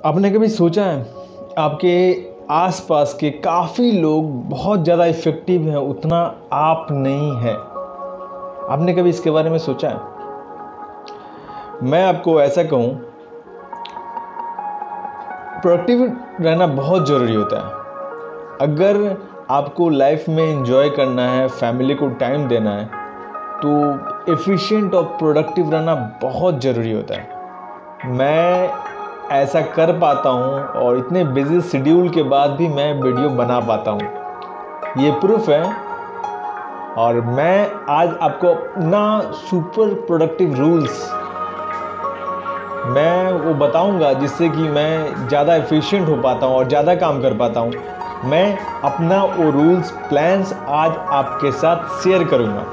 आपने कभी सोचा है आपके आसपास के काफ़ी लोग बहुत ज़्यादा इफ़ेक्टिव हैं, उतना आप नहीं हैं? आपने कभी इसके बारे में सोचा है? मैं आपको ऐसा कहूँ प्रोडक्टिव रहना बहुत ज़रूरी होता है। अगर आपको लाइफ में इंजॉय करना है फैमिली को टाइम देना है तो एफिशिएंट और प्रोडक्टिव रहना बहुत ज़रूरी होता है। मैं ऐसा कर पाता हूँ और इतने बिज़ी शेड्यूल के बाद भी मैं वीडियो बना पाता हूँ। ये प्रूफ है। और मैं आज आपको अपना सुपर प्रोडक्टिव रूल्स मैं वो बताऊँगा जिससे कि मैं ज़्यादा एफिशिएंट हो पाता हूँ और ज़्यादा काम कर पाता हूँ। मैं अपना वो रूल्स प्लान्स आज आपके साथ शेयर करूँगा।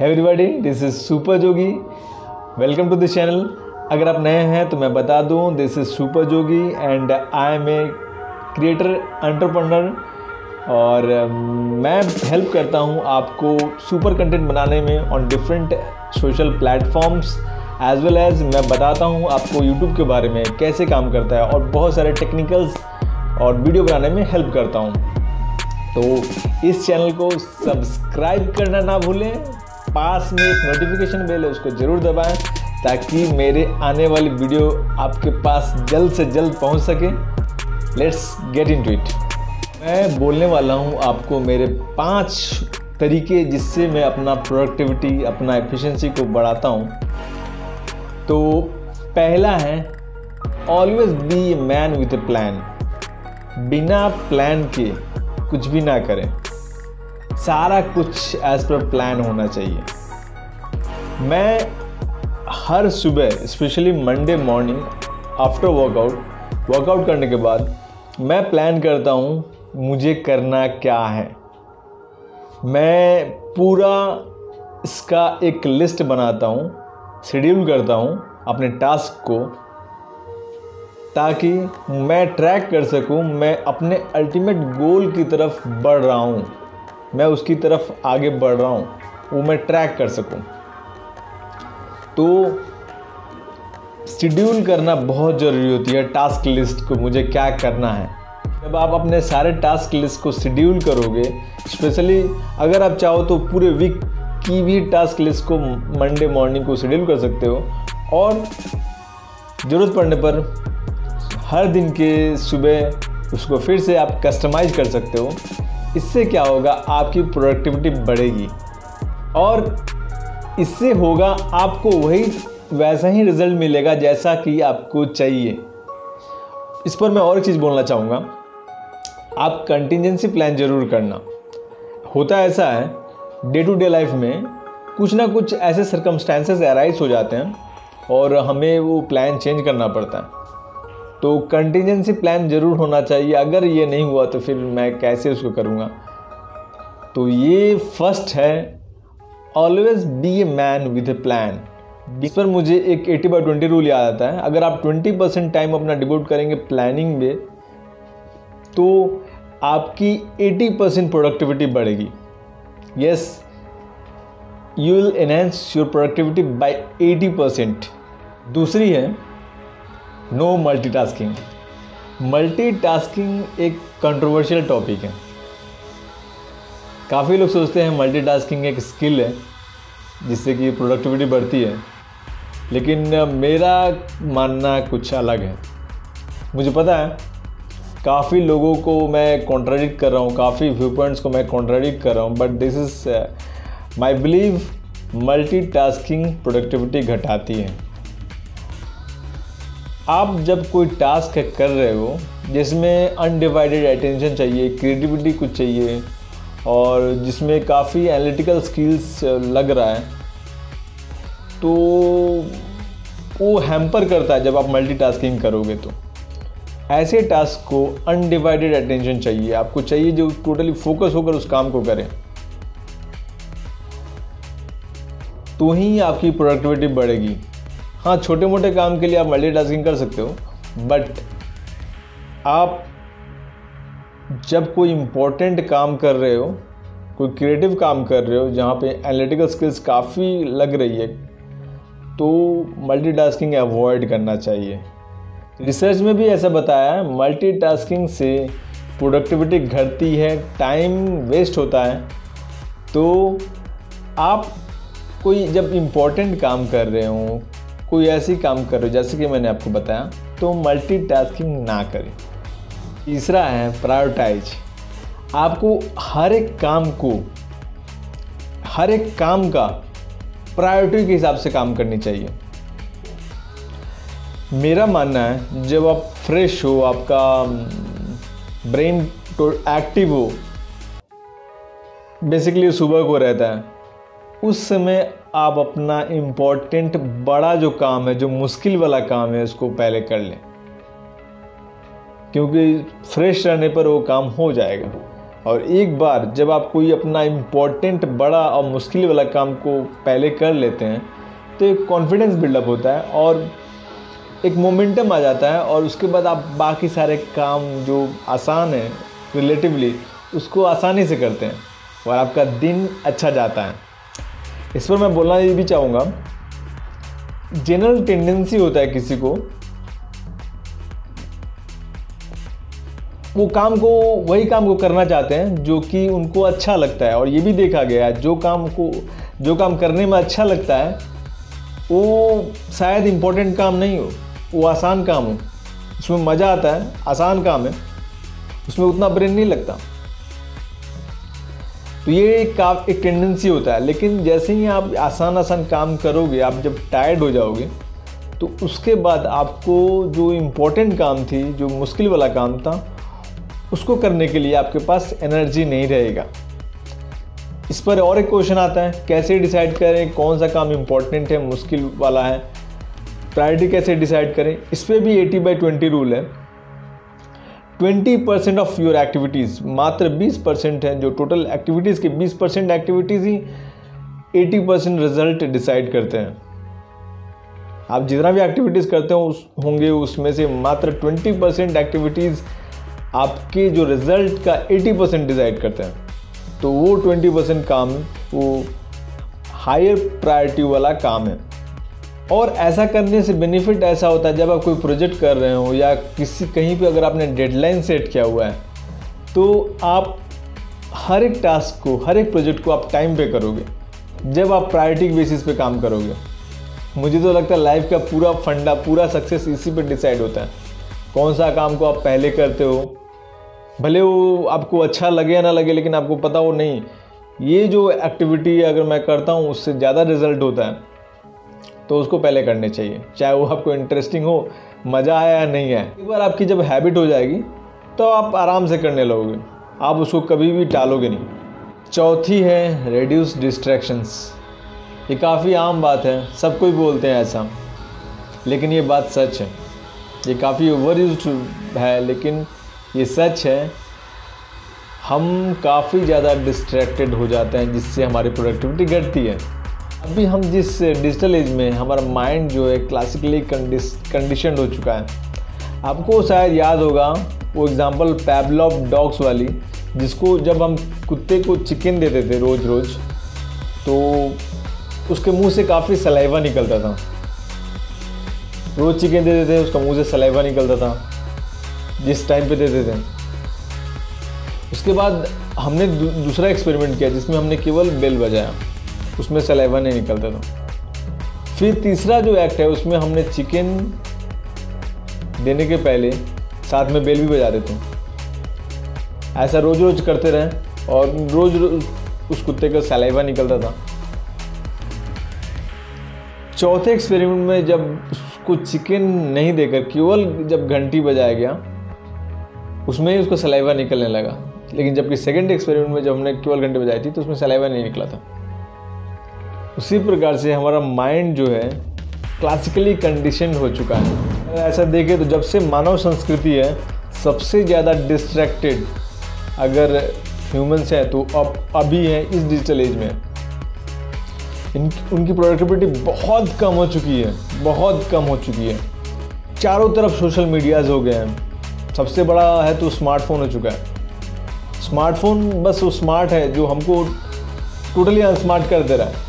Everybody this is super Jogi welcome to the channel अगर आप नए हैं तो मैं बता दूँ this is super Jogi and I am a creator entrepreneur और um, मैं हेल्प करता हूँ आपको सुपर कंटेंट बनाने में on different social platforms as well as मैं बताता हूँ आपको यूट्यूब के बारे में कैसे काम करता है और बहुत सारे टेक्निकल्स और वीडियो बनाने में हेल्प करता हूँ। तो इस चैनल को सब्सक्राइब करना ना भूलें पास में एक नोटिफिकेशन बेल है उसको ज़रूर दबाएँ। ताकि मेरे आने वाली वीडियो आपके पास जल्द से जल्द पहुँच सके। Let's get into it मैं बोलने वाला हूँ आपको मेरे पाँच तरीके जिससे मैं अपना प्रोडक्टिविटी अपना एफिशिएंसी को बढ़ाता हूँ। तो पहला है always be a man with a plan बिना प्लान के कुछ भी ना करें। सारा कुछ एज पर प्लान होना चाहिए। मैं हर सुबह specially Monday morning after workout workout करने के बाद, मैं प्लान करता हूँ, मुझे करना क्या है। मैं पूरा इसका एक लिस्ट बनाता हूँ शेड्यूल करता हूँ अपने टास्क को, ताकि मैं ट्रैक कर सकूँ, मैं अपने अल्टीमेट गोल की तरफ़ बढ़ रहा हूँ, मैं उसकी तरफ़ आगे बढ़ रहा हूँ, वो मैं ट्रैक कर सकूँ। तो शेड्यूल करना बहुत ज़रूरी होती है टास्क लिस्ट को, मुझे क्या करना है? जब आप अपने सारे टास्क लिस्ट को शेड्यूल करोगे स्पेशली अगर आप चाहो तो पूरे वीक की भी टास्क लिस्ट को मंडे मॉर्निंग को शेड्यूल कर सकते हो। और ज़रूरत पड़ने पर हर दिन के सुबह उसको फिर से आप कस्टमाइज कर सकते हो। इससे क्या होगा, आपकी प्रोडक्टिविटी बढ़ेगी। और इससे होगा, आपको वही वैसा ही रिज़ल्ट मिलेगा जैसा कि आपको चाहिए। इस पर मैं और एक चीज़ बोलना चाहूँगा। आप कंटिजेंसी प्लान ज़रूर करना। होता ऐसा है डे टू डे लाइफ में कुछ ना कुछ ऐसे सर्कमस्टांसेस अराइज हो जाते हैं और हमें वो प्लान चेंज करना पड़ता है। तो कंटिजेंसी प्लान ज़रूर होना चाहिए। अगर ये नहीं हुआ तो फिर मैं कैसे उसको करूँगा? तो ये फ़र्स्ट है always be a man with a plan इस पर मुझे एक एटी बाई ट्वेंटी रूल याद आता है। अगर आप ट्वेंटी परसेंट टाइम अपना डिवोट करेंगे प्लानिंग में तो आपकी एटी परसेंट प्रोडक्टिविटी बढ़ेगी। Yes you will enhance your productivity by eighty percent दूसरी है नो मल्टीटास्किंग मल्टीटास्किंग एक कंट्रोवर्शियल टॉपिक है। काफ़ी लोग सोचते हैं मल्टीटास्किंग एक स्किल है, जिससे कि प्रोडक्टिविटी बढ़ती है। लेकिन मेरा मानना कुछ अलग है। मुझे पता है, काफ़ी लोगों को मैं कॉन्ट्राडिक्ट कर रहा हूँ, काफ़ी व्यू पॉइंट्स को मैं कॉन्ट्राडिक्ट कर रहा हूँ but this is my believe multitasking productivity घटाती है। आप जब कोई टास्क कर रहे हो, जिसमें अनडिवाइडेड अटेंशन चाहिए क्रिएटिविटी कुछ चाहिए और जिसमें काफ़ी एनालिटिकल स्किल्स लग रहा है। तो वो हैम्पर करता है जब आप मल्टीटास्किंग करोगे तो। ऐसे टास्क को अनडिवाइडेड अटेंशन चाहिए। आपको चाहिए जो टोटली फोकस होकर उस काम को करें। तो ही आपकी प्रोडक्टिविटी बढ़ेगी। हाँ छोटे मोटे काम के लिए आप मल्टीटास्किंग कर सकते हो बट आप जब कोई इम्पोर्टेंट काम कर रहे हो, कोई क्रिएटिव काम कर रहे हो, जहाँ पे एनालिटिकल स्किल्स काफ़ी लग रही है तो मल्टीटास्किंग अवॉइड करना चाहिए। रिसर्च में भी ऐसा बताया है मल्टीटास्किंग से प्रोडक्टिविटी घटती है टाइम वेस्ट होता है। तो आप कोई जब इम्पोर्टेंट काम कर रहे हो, कोई ऐसी काम कर रहे हो, जैसे कि मैंने आपको बताया तो मल्टीटास्किंग ना करें। तीसरा है प्रायोरिटाइज आपको हर एक काम को, हर एक काम का प्रायोरिटी के हिसाब से काम करनी चाहिए। मेरा मानना है, जब आप फ्रेश हो, आपका ब्रेन तो एक्टिव हो बेसिकली सुबह को रहता है, उस समय आप अपना इम्पोर्टेंट बड़ा जो काम है, जो मुश्किल वाला काम है, उसको पहले कर लें। क्योंकि फ्रेश रहने पर वो काम हो जाएगा। और एक बार जब आप कोई अपना इम्पोर्टेंट बड़ा और मुश्किल वाला काम को पहले कर लेते हैं तो एक कॉन्फिडेंस बिल्डअप होता है और एक मोमेंटम आ जाता है और उसके बाद आप बाकी सारे काम जो आसान है रिलेटिवली उसको आसानी से करते हैं और आपका दिन अच्छा जाता है। इस पर मैं बोलना ये भी चाहूँगा जनरल टेंडेंसी होता है किसी को वो काम को, वही काम को करना चाहते हैं, जो कि उनको अच्छा लगता है। और ये भी देखा गया है, जो काम को, जो काम करने में अच्छा लगता है, वो शायद इम्पोर्टेंट काम नहीं हो, वो आसान काम हो। उसमें मज़ा आता है, आसान काम है, उसमें उतना ब्रेन नहीं लगता। तो ये एक एक टेंडेंसी होता है, लेकिन जैसे ही आप आसान आसान काम करोगे, आप जब टायर्ड हो जाओगे तो उसके बाद आपको जो इम्पोर्टेंट काम थी, जो मुश्किल वाला काम था उसको करने के लिए आपके पास एनर्जी नहीं रहेगा। इस पर और एक क्वेश्चन आता है, कैसे डिसाइड करें कौन सा काम इम्पोर्टेंट है, मुश्किल वाला है? प्रायोरिटी कैसे डिसाइड करें? इस पर भी एटी बाई 20 रूल है। 20 परसेंट ऑफ़ योर एक्टिविटीज़ मात्र 20 परसेंट है जो टोटल एक्टिविटीज़ के 20 परसेंट एक्टिविटीज़ ही एटी परसेंट रिज़ल्ट डिसाइड करते हैं। आप जितना भी एक्टिविटीज़ करते हो, उस होंगे, उसमें से मात्र 20 परसेंट एक्टिविटीज़ आपके जो रिज़ल्ट का 80 परसेंट डिसाइड करते हैं तो वो 20 परसेंट काम, वो हायर प्रायोरिटी वाला काम है। और ऐसा करने से बेनिफिट ऐसा होता है, जब आप कोई प्रोजेक्ट कर रहे हो या किसी, कहीं पे अगर आपने डेडलाइन सेट किया हुआ है तो आप हर एक टास्क को, हर एक प्रोजेक्ट को आप टाइम पे करोगे, जब आप प्रायोरिटी बेसिस पे काम करोगे। मुझे तो लगता है लाइफ का पूरा फंडा पूरा सक्सेस इसी पे डिसाइड होता है। कौन सा काम को आप पहले करते हो? भले वो आपको अच्छा लगे या ना लगे, लेकिन आपको पता हो नहीं। ये जो एक्टिविटी अगर मैं करता हूँ, उससे ज़्यादा रिज़ल्ट होता है। तो उसको पहले करने चाहिए। चाहे वो आपको इंटरेस्टिंग हो, मज़ा आया या नहीं आया। एक बार आपकी जब हैबिट हो जाएगी तो आप आराम से करने लगोगे। आप उसको कभी भी टालोगे नहीं। चौथी है रेड्यूस डिस्ट्रैक्शंस ये काफ़ी आम बात है। सब कोई बोलते हैं ऐसा। लेकिन ये बात सच है। ये काफ़ी ओवर यूज़ है, लेकिन ये सच है, हम काफ़ी ज़्यादा डिस्ट्रैक्टेड हो जाते हैं, जिससे हमारी प्रोडक्टिविटी घटती है। अभी हम जिस डिजिटल एज में हमारा माइंड जो है क्लासिकली कंडीशन हो चुका है। आपको शायद याद होगा, वो एग्ज़ाम्पल पैबलॉफ डॉग्स वाली, जिसको जब हम कुत्ते को चिकन देते थे रोज़ रोज़ तो उसके मुँह से काफ़ी सलाइवा निकलता था। रोज़ चिकन देते थे उसका मुँह से सलाइवा निकलता था। जिस टाइम पे देते थे उसके बाद हमने दूसरा एक्सपेरिमेंट किया, जिसमें हमने केवल बेल बजाया। उसमें सलाइवा नहीं निकलता था। फिर तीसरा जो एक्ट है, उसमें हमने चिकन देने के पहले साथ में बेल भी बजा देते हैं। ऐसा रोज रोज करते रहे और रोज रोज उस कुत्ते का सलाइवा निकलता था। चौथे एक्सपेरिमेंट में जब उसको चिकन नहीं देकर, केवल जब घंटी बजाया गया, उसमें ही उसको सलाइवा निकलने लगा। लेकिन जबकि सेकेंड एक्सपेरिमेंट में जब हमने केवल घंटी बजाई थी तो उसमें सलाइवा नहीं निकला था। उसी प्रकार से हमारा माइंड जो है क्लासिकली कंडीशन हो चुका है। अगर ऐसा देखें तो जब से मानव संस्कृति है, सबसे ज़्यादा डिस्ट्रैक्टेड अगर ह्यूमंस हैं तो अब, अभी हैं, इस डिजिटल एज में। उनकी प्रोडक्टिविटी बहुत कम हो चुकी है, बहुत कम हो चुकी है। चारों तरफ़ सोशल मीडियाज़ हो गए हैं। सबसे बड़ा है तो स्मार्टफ़ोन हो चुका है। स्मार्टफ़ोन बस वो स्मार्ट है जो हमको टोटली अनस्मार्ट कर दे रहा है।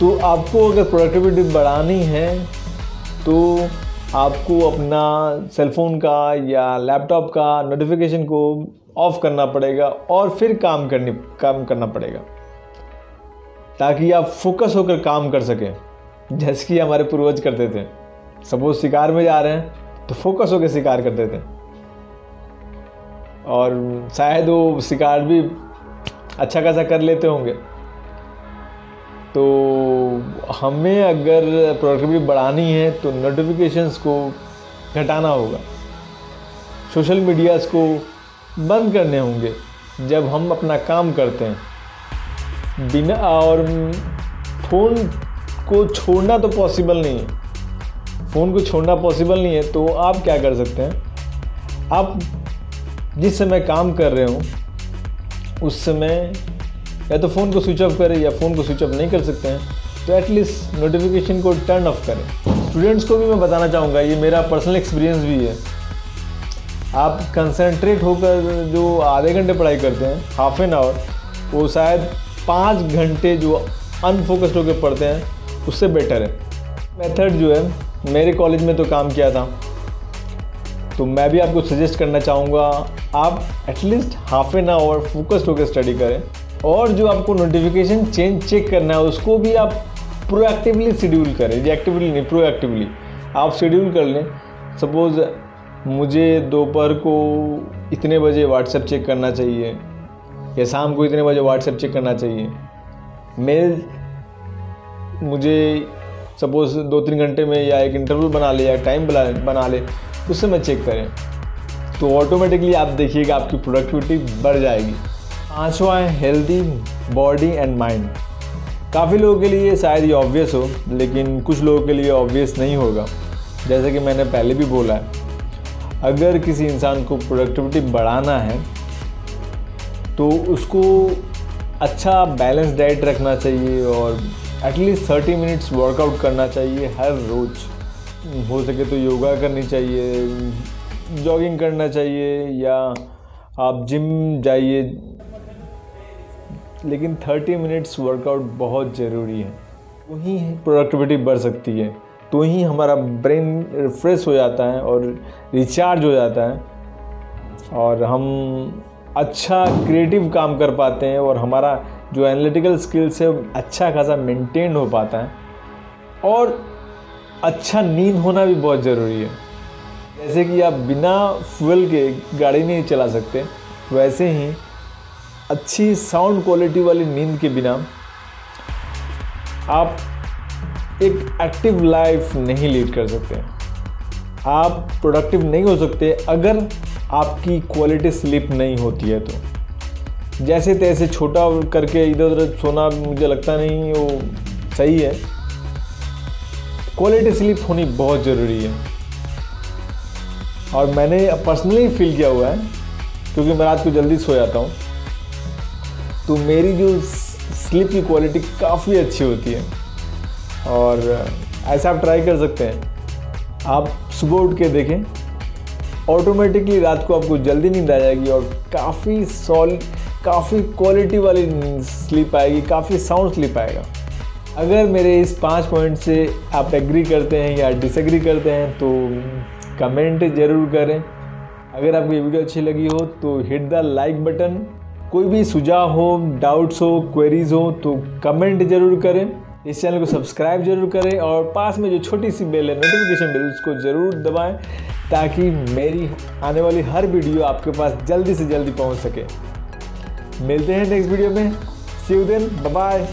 तो आपको अगर प्रोडक्टिविटी बढ़ानी है तो आपको अपना सेलफोन का या लैपटॉप का नोटिफिकेशन को ऑफ़ करना पड़ेगा और फिर काम करनी, काम करना पड़ेगा। ताकि आप फोकस होकर काम कर सकें, जैसे कि हमारे पूर्वज करते थे। सपोज़ शिकार में जा रहे हैं तो फोकस होकर शिकार करते थे। और शायद वो शिकार भी अच्छा खासा कर लेते होंगे। तो हमें अगर प्रोडक्टिविटी बढ़ानी है तो नोटिफिकेशंस को घटाना होगा। सोशल मीडियाज़ को बंद करने होंगे, जब हम अपना काम करते हैं। बिना और फ़ोन को छोड़ना तो पॉसिबल नहीं है। फ़ोन को छोड़ना पॉसिबल नहीं है तो आप क्या कर सकते हैं? आप जिस समय काम कर रहे हो, उस समय या तो फ़ोन को स्विच ऑफ़ करें या फ़ोन को स्विच ऑफ़ नहीं कर सकते हैं तो एटलीस्ट नोटिफिकेशन को टर्न ऑफ़ करें। स्टूडेंट्स को भी मैं बताना चाहूँगा, ये मेरा पर्सनल एक्सपीरियंस भी है। आप कंसनट्रेट होकर जो आधे घंटे पढ़ाई करते हैं हाफ़ एन आवर वो शायद पाँच घंटे जो अनफोकस्ड होकर पढ़ते हैं, उससे बेटर है। मेथड जो है, मेरे कॉलेज में तो काम किया था। तो मैं भी आपको सजेस्ट करना चाहूँगा, आप at least half an hour focused होकर स्टडी करें। और जो आपको नोटिफिकेशन चेंज चेक करना है, उसको भी आप प्रोएक्टिवली शेड्यूल करें। रिएक्टिवली नहीं प्रोएक्टिवली आप शेड्यूल कर लें। सपोज़ मुझे दोपहर को इतने बजे व्हाट्सएप चेक करना चाहिए। या शाम को इतने बजे व्हाट्सएप चेक करना चाहिए। मेल मुझे सपोज़ दो तीन घंटे में या एक इंटरवल बना ले या टाइम बना बना ले उससे मैं चेक करें। तो ऑटोमेटिकली आप देखिएगा आपकी प्रोडक्टिविटी बढ़ जाएगी। पाँचवा है हेल्दी बॉडी एंड माइंड काफ़ी लोगों के लिए शायद ये ऑब्वियस हो लेकिन कुछ लोगों के लिए ऑब्वियस नहीं होगा। जैसे कि मैंने पहले भी बोला है अगर किसी इंसान को प्रोडक्टिविटी बढ़ाना है तो उसको अच्छा बैलेंस डाइट रखना चाहिए और एटलीस्ट थर्टी मिनट्स वर्कआउट करना चाहिए हर रोज़। हो सके तो योगा करनी चाहिए जॉगिंग करना चाहिए या आप जिम जाइए। लेकिन 30 मिनट्स वर्कआउट बहुत ज़रूरी है। तो ही। प्रोडक्टिविटी बढ़ सकती है। तो ही हमारा ब्रेन रिफ्रेश हो जाता है और रिचार्ज हो जाता है। और हम अच्छा क्रिएटिव काम कर पाते हैं और हमारा जो एनालिटिकल स्किल्स है अच्छा खासा मेंटेन हो पाता है। और अच्छा नींद होना भी बहुत ज़रूरी है। जैसे कि आप बिना फ्यूल के गाड़ी नहीं चला सकते, वैसे ही अच्छी साउंड क्वालिटी वाली नींद के बिना आप एक एक्टिव लाइफ नहीं लीड कर सकते। आप प्रोडक्टिव नहीं हो सकते। अगर आपकी क्वालिटी स्लिप नहीं होती है तो। जैसे तैसे छोटा करके इधर उधर सोना मुझे लगता नहीं वो सही है। क्वालिटी स्लिप होनी बहुत ज़रूरी है। और मैंने पर्सनली फील किया हुआ है, क्योंकि मैं रात को जल्दी सो जाता हूँ। तो मेरी जो स्लिप की क्वालिटी काफ़ी अच्छी होती है। और ऐसा आप ट्राई कर सकते हैं। आप सुबह उठ के देखें ऑटोमेटिकली रात को आपको जल्दी नींद आ जाएगी और काफ़ी सॉल काफ़ी क्वालिटी वाली स्लीप आएगी, काफ़ी साउंड स्लीप आएगा। अगर मेरे इस पाँच पॉइंट से आप एग्री करते हैं या डिसएग्री करते हैं तो कमेंट ज़रूर करें। अगर आपको ये वीडियो अच्छी लगी हो तो हिट द लाइक बटन कोई भी सुझाव हो डाउट्स हो क्वेरीज हो तो कमेंट ज़रूर करें। इस चैनल को सब्सक्राइब ज़रूर करें और पास में जो छोटी सी बेल है नोटिफिकेशन बेल उसको ज़रूर दबाएँ, ताकि मेरी आने वाली हर वीडियो आपके पास जल्दी से जल्दी पहुँच सके। मिलते हैं नेक्स्ट वीडियो में। सी यू देन बाय